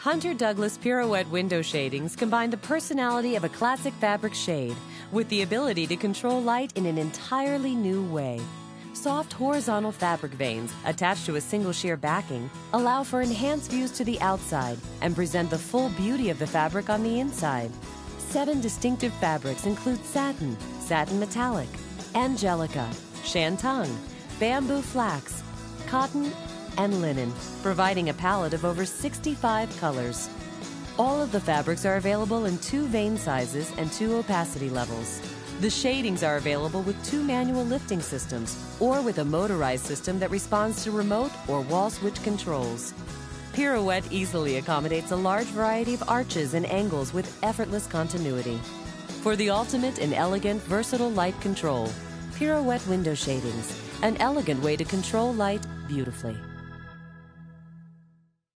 Hunter Douglas Pirouette window shadings combine the personality of a classic fabric shade with the ability to control light in an entirely new way. Soft horizontal fabric vanes attached to a single sheer backing allow for enhanced views to the outside and present the full beauty of the fabric on the inside. Seven distinctive fabrics include satin, satin metallic, angelica, shantung, bamboo flax, cotton, and linen, providing a palette of over 65 colors. All of the fabrics are available in two vane sizes and two opacity levels. The shadings are available with two manual lifting systems or with a motorized system that responds to remote or wall switch controls. Pirouette easily accommodates a large variety of arches and angles with effortless continuity. For the ultimate and elegant, versatile light control, Pirouette window shadings, an elegant way to control light beautifully.